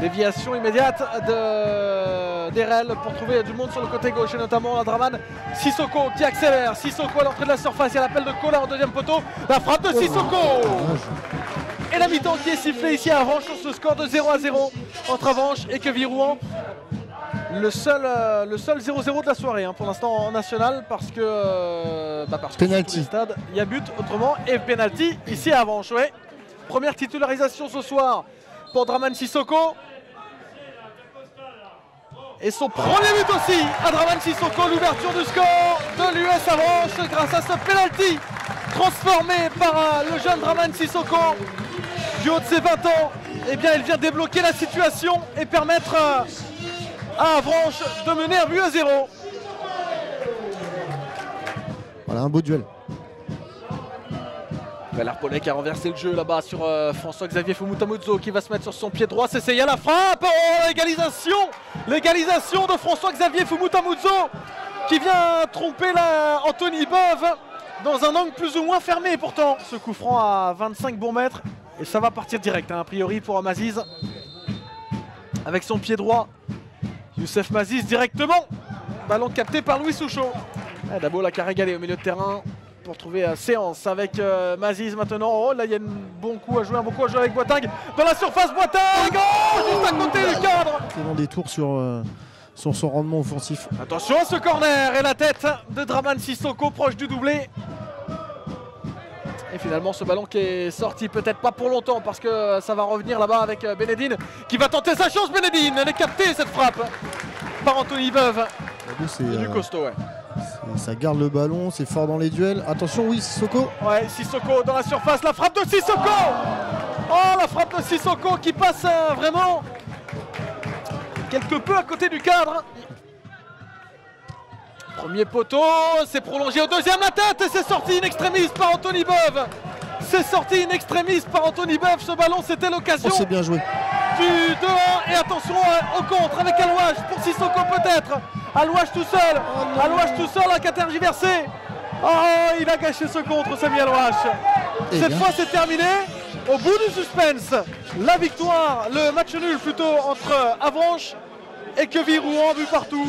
Déviation immédiate de d'Erel pour trouver du monde sur le côté gauche et notamment la Draman Sissoko qui accélère. Sissoko à l'entrée de la surface. Il y a l'appel de Kola en deuxième poteau. La frappe de Sissoko Et la mi-temps qui est sifflée ici à Avanche sur ce score de 0 à 0 entre Avanche et Queville-Rouen. Le seul, euh, le seul 0-0 de la soirée hein, pour l'instant en national parce que, euh, bah parce que sur Penalty. il y a but autrement et penalty ici à Avanche. ouais. Première titularisation ce soir pour Draman Sissoko. Et son premier but aussi à Draman Sissoko, l'ouverture du score de l'US Avranches grâce à ce penalty transformé par euh, le jeune Draman Sissoko. Du haut de ses 20 ans, eh bien, il vient débloquer la situation et permettre euh, à Avranches de mener un but à zéro. Voilà, un beau duel. Qui a renversé le jeu là-bas sur euh, François-Xavier Fumutamuzzo qui va se mettre sur son pied droit. C'est à la frappe. Oh, l'égalisation L'égalisation de François-Xavier Fumutamuzzo qui vient tromper la Anthony Bove dans un angle plus ou moins fermé pourtant. Ce coup franc à 25 bons mètres et ça va partir direct hein, a priori pour Maziz. Avec son pied droit, Youssef Maziz directement. Ballon capté par Louis Souchot. Ah, Dabo l'a régalé au milieu de terrain pour trouver euh, séance avec euh, Maziz maintenant. Oh là il y a un bon coup à jouer, un bon coup à jouer avec Boitang. Dans la surface Boitang Oh Juste à côté du cadre des tours sur, euh, sur son rendement offensif. Attention à ce corner et la tête de Draman Sissoko proche du doublé. Et finalement ce ballon qui est sorti peut-être pas pour longtemps parce que ça va revenir là-bas avec euh, Benedine qui va tenter sa chance Benedine. Elle est captée cette frappe par Anthony Beuve. C'est, Du costaud ouais. Ça garde le ballon, c'est fort dans les duels. Attention, oui, Sissoko. Ouais, Sissoko dans la surface, la frappe de Sissoko Oh, la frappe de Sissoko qui passe euh, vraiment quelque peu à côté du cadre. Premier poteau, c'est prolongé au deuxième, la tête et c'est sorti in extremis par Anthony Beuve. C'est sorti in extremis par Anthony Beuve, ce ballon c'était l'occasion Oh, c'est bien joué. Du 2-1 et attention euh, au contre avec Alouache pour Sissoko peut-être. Alouache tout seul, Alouache tout seul a qu'à tergiverser. Oh, il a gâché ce contre, Samy Alouache. Eh Cette bien. fois c'est terminé. Au bout du suspense, la victoire, le match nul plutôt entre Avranches et Queville-Rouen, but partout.